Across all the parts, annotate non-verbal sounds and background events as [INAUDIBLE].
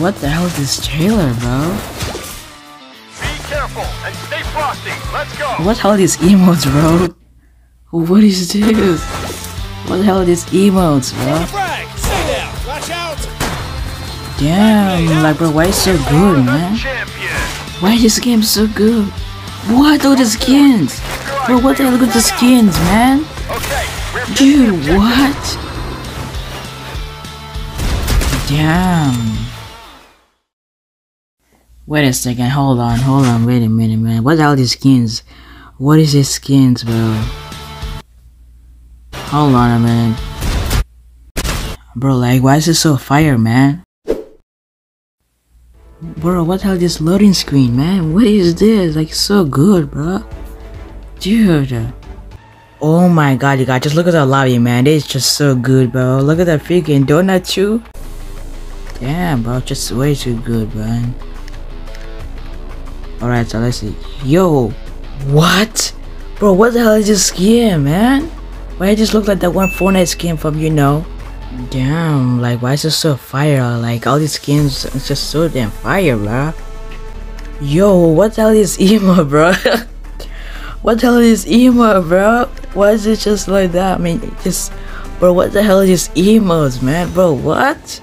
What the hell is this trailer, bro? Be careful and stay frosty. Let's go. What the hell are these emotes, bro? What is this? What the hell are these emotes, bro? Frag! Stay down! Flash out! Damn, like bro, why is so good, man? Why is this game so good? What? At the skins! Bro, what the hell? At the skins, man! Dude, what? Damn. Wait a second, hold on, hold on, wait a minute, man. What are all these skins? What is these skins, bro? Hold on a minute. Bro, like, why is it so fire, man? Bro, what hell is this loading screen, man? What is this? Like, so good, bro. Dude. Oh my god, you guys, just look at the lobby, man. It's just so good, bro. Look at that freaking donut, too. Damn, bro, just way too good, man. Alright, so let's see. Yo, what? Bro, what the hell is this skin, man? Why it just look like that one Fortnite skin from, you know? Damn, like, why is it so fire? Like, all these skins, it's just so damn fire, bro. Yo, what the hell is [LAUGHS] emo, bro? what the hell is emo, bro? Why is it just like that? I mean, just, bro, what the hell is emos, man? Bro, what?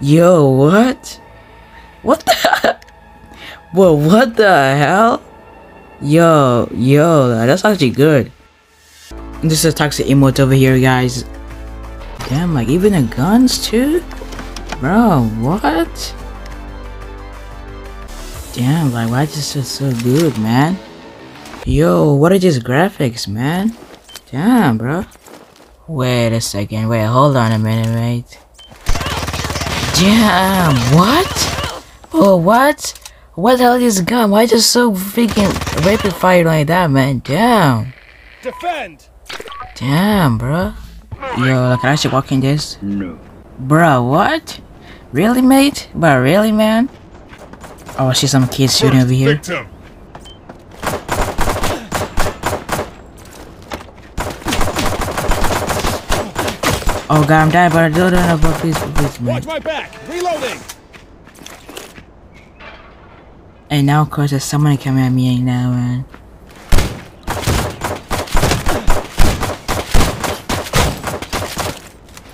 Yo, what? Bro, what the hell? Yo, yo, that's actually good. This is a toxic emote over here, guys. Damn, like even the guns too? Bro, what? Damn, like why is this just so good, man? Yo, what are these graphics, man? Damn, bro. Wait a second, wait, hold on a minute, mate. Damn, what? Oh, what? What the hell is this gun? Why is it so freaking rapid fire like that, man? Damn. Defend! Damn, bro. Yo, like, can I actually walk in this? No. Bro, what? Really, mate? But really, man? Oh, I see some kids shooting over here. Victim! Oh god, I'm dying, bro. No, no, no, bro. Please, please, man. Watch my back! Reloading! And now, of course, there's someone coming at me right now, man.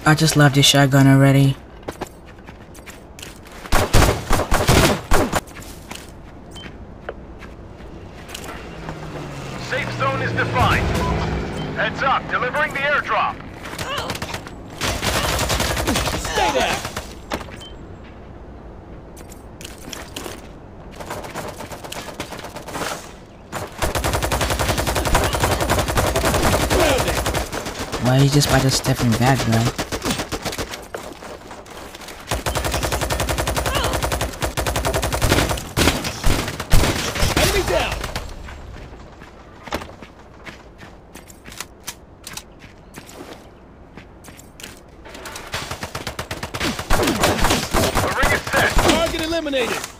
I just love this shotgun already. Safe zone is defined. Heads up. Delivering the airdrop. Stay there! Why you just about to stepping back? Enemy down! The. Target eliminated!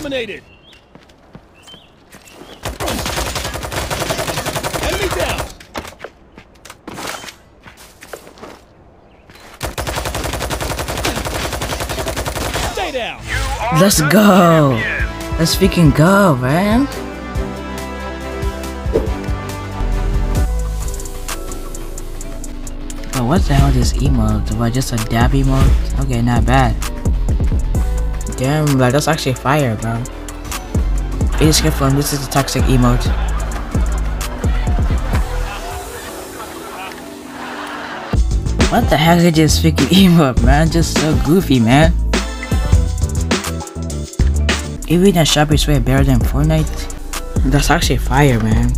Eliminated! Enemy down! Stay down! Let's go. champion. Let's freaking go, man. Oh, what the hell is this emote? What, just a dab emote? Okay, not bad. Damn, like that's actually fire, bro. Please confirm this is the toxic emote. What the heck is this freaking [LAUGHS] emote, man? Just so goofy, man. Even a shop is way better than Fortnite. That's actually fire, man.